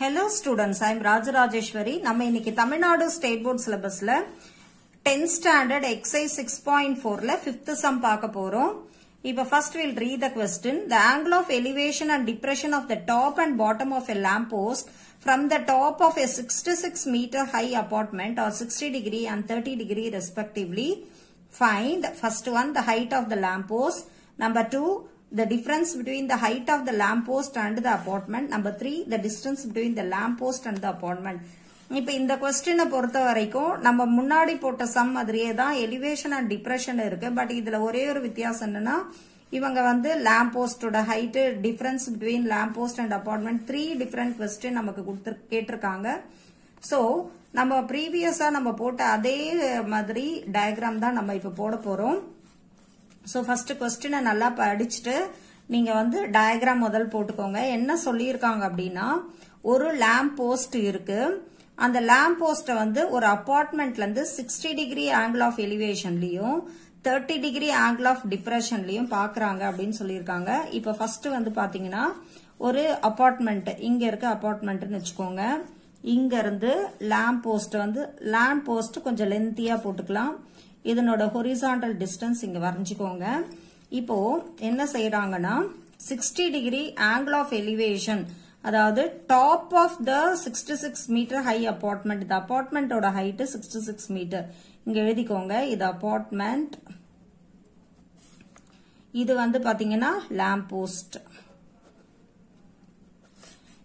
Hello students I'm Rajarajeswari நம்ம இன்னைக்கு Tamil Nadu state board சிலபஸ்ல 10th standard exercise six point ஃபோர்ல ஃபிஃப்த் சம் பார்க்க போறோம். இப்ப first will read the question the angle of elevation and depression of the top and bottom of a lamp post from the top of a 66 meter high apartment or 60 degree and 30 degree respectively. Find first one the height of the lamp post. Number two the difference between the height of the lamp post and the apartment. Number three the distance between the lamp post and the apartment. இப்ப இந்த கொஸ்டினை பொறுத்த வரைக்கும் நம்ம முன்னாடி போட்ட sum மாதிரியே தான் எலிவேஷன் அண்ட் டிப்ரெஷன் இருக்கு. பட் இதுல ஒரே ஒரு வித்தியாசம் என்னன்னா இவங்க வந்து lamp போஸ்டோட height difference between lamp post and apartment three different question நமக்கு கொடுத்து கேட்டிருக்காங்க. ஸோ நம்ம ப்ரீவியஸா நம்ம போட்ட அதே மாதிரி டயக்ராம் தான் நம்ம இப்ப போட போறோம். ஸோ ஃபர்ஸ்ட் கொஸ்டினை நல்லா படிச்சுட்டு நீங்க வந்து டயக்ராம் முதல் போட்டுக்கோங்க. என்ன சொல்லியிருக்காங்க அப்படின்னா ஒரு லேம்ப் போஸ்ட் இருக்கு. அந்த லேம்ப் போஸ்ட்டை வந்து ஒரு அப்பார்ட்மெண்ட்ல இருந்து சிக்ஸ்டி டிகிரி ஆங்கிள் ஆஃப் எலிவேஷன்லயும் தேர்ட்டி டிகிரி ஆங்கிள் ஆஃப் டிப்ரெஷன்லயும் பாக்குறாங்க அப்படின்னு சொல்லியிருக்காங்க. இப்ப ஃபர்ஸ்ட் வந்து பாத்தீங்கன்னா ஒரு அப்பார்ட்மெண்ட் இங்க இருக்க அப்பார்ட்மெண்ட்னு வச்சுக்கோங்க. இங்க இருந்து லேம்ப் போஸ்ட் வந்து லேம்ப் போஸ்ட் கொஞ்சம் லென்த்தியா போட்டுக்கலாம். இதனோட ஹொரிசாண்டல் டிஸ்டன்ஸ் இங்க வரைஞ்சுக்கோங்க. இப்போ என்ன செய்யறாங்கன்னா sixty degree angle of elevation அதாவது top of the sixty six metre high apartment இந்த அப்பார்ட்மெண்ட்டோட ஹைட்டு சிக்ஸ்டி சிக்ஸ் மீட்டர் இங்க எழுதிக்கோங்க இது அப்பார்ட்மெண்ட் இது வந்து பாத்தீங்கன்னா லேம்ப் போஸ்ட்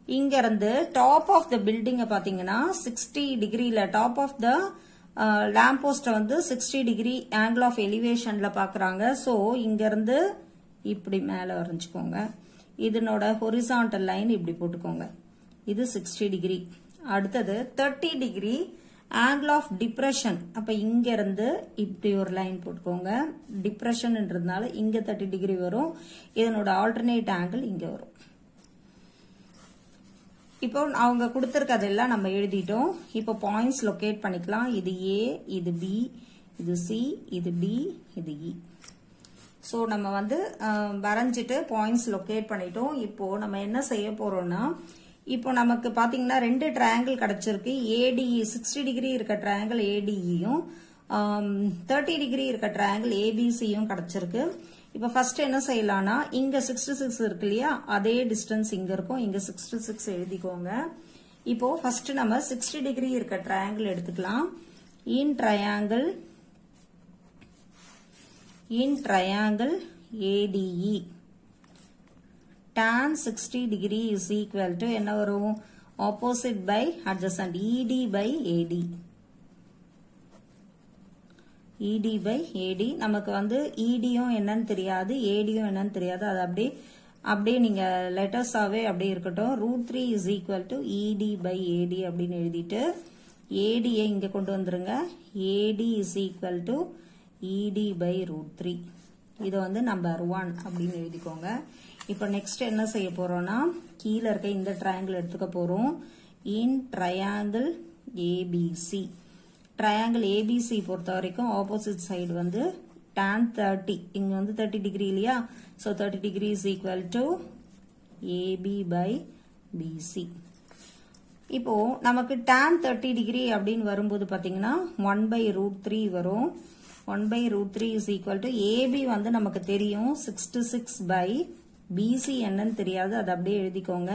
இங்க இருந்து டாப் ஆஃப் த பில்டிங்க பாத்தீங்கன்னா சிக்ஸ்டி டிகிரில டாப் ஆஃப் த லேம்ப் போஸ்ட்டை வந்து சிக்ஸ்டி டிகிரி ஆங்கிள் ஆஃப் எலிவேஷனில் பார்க்குறாங்க ஸோ இங்கேருந்து இப்படி மேலே வரைஞ்சிக்கோங்க. இதனோட ஹொரிசான்டல் லைன் இப்படி போட்டுக்கோங்க. இது சிக்ஸ்டி டிகிரி அடுத்தது thirty degree angle of depression அப்போ இங்கேருந்து இப்படி ஒரு லைன் போட்டுக்கோங்க. டிப்ரெஷன்ன்றதுனால இங்கே தேர்ட்டி டிகிரி வரும். இதனோட ஆல்டர்னேட் ஆங்கிள் இங்கே வரும். இப்போ அவங்க கொடுத்துருக்கதெல்லாம் நம்ம எழுதிட்டோம். இப்போ பாயிண்ட்ஸ் லொக்கேட் பண்ணிக்கலாம். இது ஏ இது பி இது சி இது டி இது e. இ ஸோ நம்ம வந்து வரைஞ்சிட்டு பாயிண்ட்ஸ் லொக்கேட் பண்ணிட்டோம். இப்போ நம்ம என்ன செய்ய போறோம்னா இப்போ நமக்கு பாத்தீங்கன்னா ரெண்டு ட்ரையாங்கிள் கிடைச்சிருக்கு. ஏடிஇ சிக்ஸ்டி டிகிரி இருக்க ட்ரையாங்கிள் ஏடிஇயும் தேர்ட்டி டிகிரி இருக்க ட்ரையாங்கிள் ஏபிசியும் கிடைச்சிருக்கு. இப்போ ஃபர்ஸ்ட் என்ன செய்யலாம்னா இங்க சிக்ஸ்டி சிக்ஸ் இருக்கு இல்லையா? அதே டிஸ்டன்ஸ் இங்க இருக்கும். இங்க சிக்ஸ்டி சிக்ஸ் எழுதிக்கோங்க. இப்போ ஃபர்ஸ்ட் நம்ம சிக்ஸ்டி டிகிரி இருக்க ட்ரையாங்கிள் எடுத்துக்கலாம். In triangle in triangle ADE tan 60 degree is equal to என்ன வரும்? Opposite by adjacent ED by AD ED by AD நமக்கு வந்து இடியும் என்னன்னு தெரியாது ஏடியும் என்னன்னு தெரியாது. அது அப்படியே அப்படியே நீங்கள் லெட்டர்ஸாவே அப்படியே இருக்கட்டும். Root three is equal to ED by AD அப்படின்னு எழுதிட்டு ஏடியை இங்கே கொண்டு வந்துருங்க. AD is equal to ED by root three இதை வந்து நம்பர் ஒன் அப்படின்னு எழுதிக்கோங்க. இப்போ நெக்ஸ்ட் என்ன செய்ய போறோம்னா கீழே இருக்க இந்த ட்ரையாங்கிள் எடுத்துக்க போகிறோம் in triangle ABC triangle ABC பொறுத்த வரைக்கும் ஆப்போசிட் சைடு வந்து tan தேர்ட்டி இங்கே வந்து தேர்ட்டி டிகிரி இல்லையா? So thirty degree is equal to AB by BC இப்போ நமக்கு tan தேர்ட்டி டிகிரி அப்படின்னு வரும்போது பாத்தீங்கன்னா ஒன் பை ரூட் த்ரீ வரும். One by root three is equal to AB வந்து நமக்கு தெரியும். சிக்ஸ்டி சிக்ஸ் பை பிசி என்னன்னு தெரியாது. அதை அப்படியே எழுதிக்கோங்க.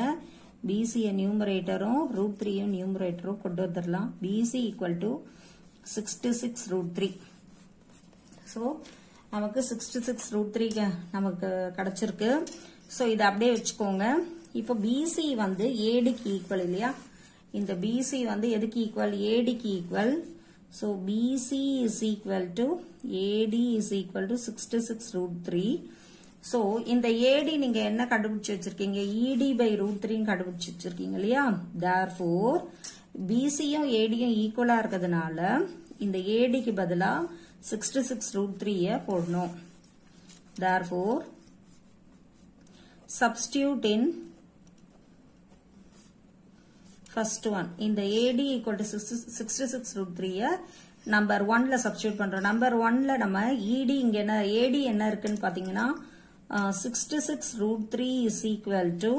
பிசியை நியூமரேட்டரும் ரூட் த்ரீயும் நியூமரேட்டரும் கொண்டு வந்துடலாம் BC equal to sixty six root three so நமக்கு சிக்ஸ்டி சிக்ஸ் ரூட் த்ரீ நமக்கு கிடச்சிருக்கு. ஸோ இதை அப்படியே வச்சுக்கோங்க. இப்போ பிசி வந்து ஏடிக்கு ஈக்குவல் இல்லையா? இந்த பிசி வந்து எதுக்கு equal ஏடிக்கு equal so BC is equal to AD is equal to sixty six root three so இந்த ஏடி நீங்க என்ன கண்டுபிடிச்சு வச்சிருக்கீங்க? இடி பை ரூட் த்ரீன்னு கண்டுபிடிச்சு வச்சிருக்கீங்க இல்லையா? தேர் ஃபோர் பிசியும் ஏடியும் ஈக்குவலா இருக்கிறதுனால இந்த ஏடிக்கு பதிலா சிக்ஸ்டி சிக்ஸ் ரூட் த்ரீய போடணும். Therefore substitute in first one இந்த AD equal to sixty six root த்ரீய number ஒன்ல சப்ஸ்டியூட் பண்றோம். நம்பர் ஒன்ல நம்ம இடி இங்க என்ன ஏடி என்ன இருக்குன்னு பாத்தீங்கன்னா sixty six root three is equal to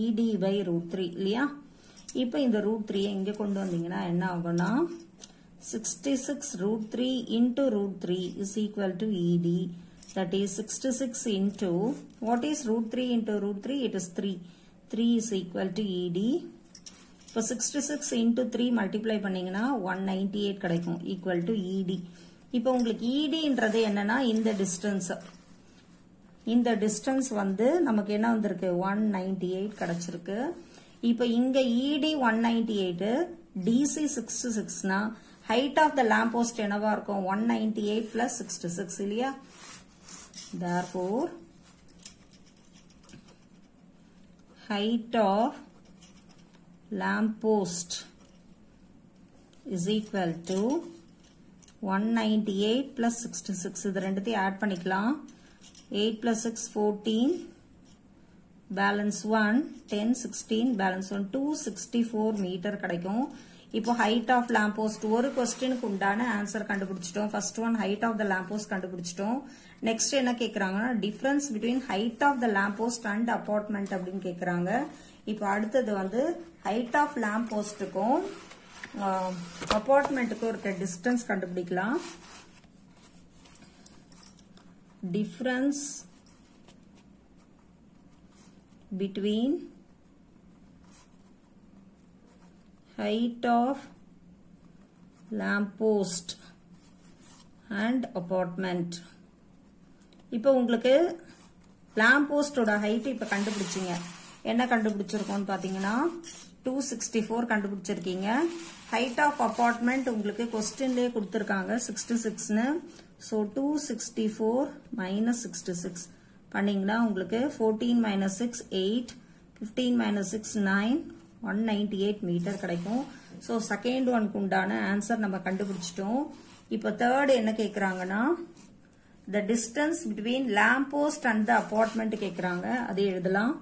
ED by root three இல்லையா? இப்போ இந்த ரூட் த்ரீயை இங்கே கொண்டு வந்தீங்கன்னா என்ன ஆகும்னா sixty six root three into root three is equal to ED that is 66 into what is root 3 into root 3 it is 3 3 is equal to ED இப்போ 66 into 3 multiply பண்ணீங்கன்னா 198 கிடைக்கும் equal to ED இப்போ உங்களுக்கு இடின்றது என்னன்னா இந்த distance. இந்த distance வந்து நமக்கு என்ன வந்திருக்கு ஒன் நைன்டி எயிட் கிடச்சிருக்கு இப்போ இங்கே ED one ninety eight DC sixty சிக்ஸ்னா height of the lamp post என்னவா இருக்கும் one ninety eight plus sixty six இல்லையா therefore height is lamp post one equal eight 198 plus six இது ரெண்டுத்தையும் ஆட் பண்ணிக்கலாம் 8 plus 6 14 balance 1 10 16 balance 1 264 metre கிடைக்கும். இப்போ height of lamp post ஒரு கொஸ்டினுக்கு உண்டான ஆன்சர் கண்டுபிடிச்சிட்டோம். First one height of the lamp post கண்டுபிடிச்சிட்டோம். நெக்ஸ்ட் என்ன கேக்குறாங்கன்னா difference between height of the lamp post and apartment அப்படின்னு கேட்குறாங்க இப்போ அடுத்தது வந்து ஹைட் ஆஃப் லேம்ப் போஸ்ட்டுக்கும் அப்பார்ட்மெண்ட்டுக்கும் இருக்க டிஸ்டன்ஸ் கண்டுபிடிக்கலாம். Difference between height of lamp post and apartment. இப்போ உங்களுக்கு lamp போஸ்டோட height இப்போ கண்டுபிடிச்சிங்க. என்ன கண்டுபிடிச்சிருக்கோம்னு பார்த்தீங்கன்னா டூ சிக்ஸ்டி ஃபோர் கண்டுபிடிச்சிருக்கீங்க. ஹைட் ஆஃப் அப்பார்ட்மெண்ட் உங்களுக்கு கொஸ்டின்லேயே கொடுத்துருக்காங்க சிக்ஸ்டி சிக்ஸ்னு so two sixty four minus sixty six பண்ணிங்கன்னா உங்களுக்கு fourteen minus six eight fifteen minus six nine one ninety eight metre கிடைக்கும். ஸோ செகண்ட் ஒனுக்கு உண்டான ஆன்சர் நம்ம கண்டுபிடிச்சிட்டோம். இப்போ தேர்டு என்ன கேட்குறாங்கன்னா the distance between lamp post and the apartment கேட்குறாங்க அதை எழுதலாம்.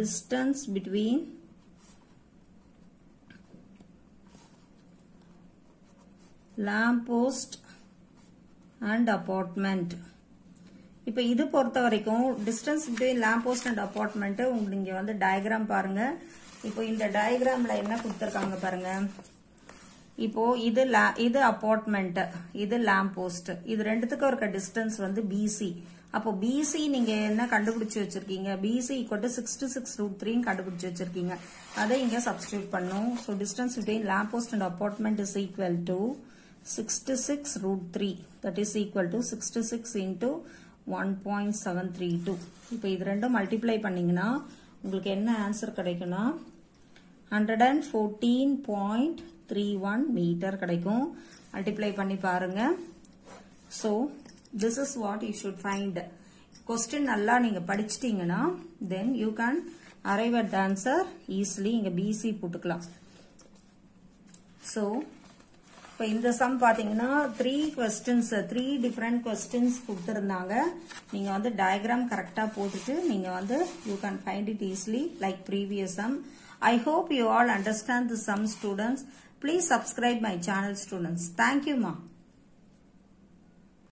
Distance between lamp post and apartment இப்போ இது பொறுத்த வரைக்கும் distance between lamp post and apartment உங்களுக்கு இங்க வந்து டயக்ராம் பாருங்க. இப்போ இந்த டயக்ராம்ல என்ன கொடுத்துருக்காங்க பாருங்க. இப்போ இது இது அப்பார்ட்மெண்ட் இது லேம்ப் போஸ்ட் இது ரெண்டுத்துக்கும் இருக்க டிஸ்டன்ஸ் வந்து பிசி அப்போ பிசி நீங்க என்ன கண்டுபிடிச்சு வச்சிருக்கீங்க? BC equal to sixty six root three கண்டுபிடிச்சு வச்சிருக்கீங்க. அதை இங்க சப்ஸ்டியூட் பண்ணும். So distance between lamp post and apartment is equal to sixty six root three that is equal to sixty six into one point seven three two இப்போ இது ரெண்டும் multiply பண்ணீங்கன்னா உங்களுக்கு என்ன ஆன்சர் கிடைக்கும்னா hundred and fourteen point three one metre கிடைக்கும். Multiply பண்ணி பாருங்க. So this is what you should find question நல்லா நீங்க படிச்சிட்டீங்கன்னா then you can arrive at answer easily இங்க பிசி போட்டுக்கலாம். ஸோ இப்போ இந்த சம் பார்த்தீங்கன்னா three questions three different questions கொடுத்துருந்தாங்க. நீங்கள் வந்து டயக்ராம் கரெக்டாக போட்டுட்டு நீங்கள் வந்து you can find it easily like previous sum I hope you all understand the sum students please subscribe my channel students தேங்க்யூமா